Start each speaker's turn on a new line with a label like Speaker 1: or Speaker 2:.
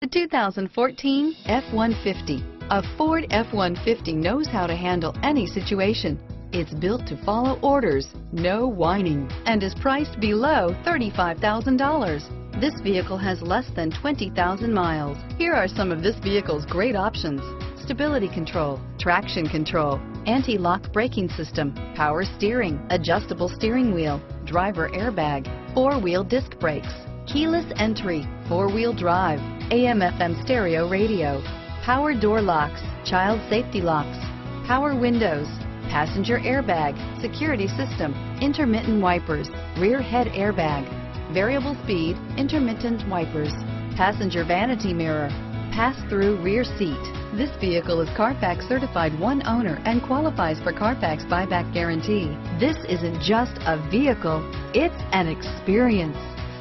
Speaker 1: The 2014 F-150. A Ford F-150 knows how to handle any situation. It's built to follow orders, no whining, and is priced below $35,000. This vehicle has less than 20,000 miles. Here are some of this vehicle's great options. Stability control, traction control, anti-lock braking system, power steering, adjustable steering wheel, driver airbag, four-wheel disc brakes, keyless entry, four-wheel drive, AM FM stereo radio, power door locks, child safety locks, power windows, passenger airbag, security system, intermittent wipers, rear head airbag, variable speed, intermittent wipers, passenger vanity mirror, pass-through rear seat. This vehicle is Carfax certified one owner and qualifies for Carfax buyback guarantee. This isn't just a vehicle, it's an experience.